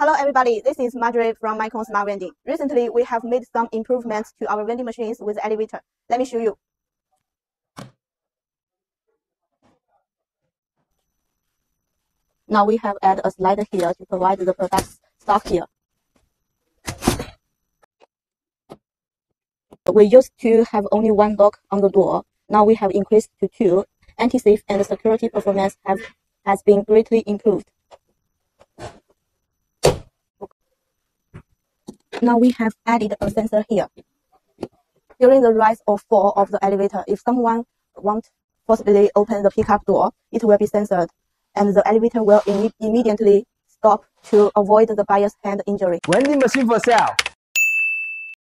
Hello everybody, this is Marjorie from Micron Smart Vending. Recently, we have made some improvements to our vending machines with elevator. Let me show you. Now we have added a slider here to provide the products stock here. We used to have only one lock on the door. Now we have increased to two. Anti-thief and security performance have, has been greatly improved. Now we have added a sensor here. During the rise or fall of the elevator, if someone won't forcibly open the pickup door, it will be censored, and the elevator will Im immediately stop to avoid the buyer's hand injury. Vending machine for sale.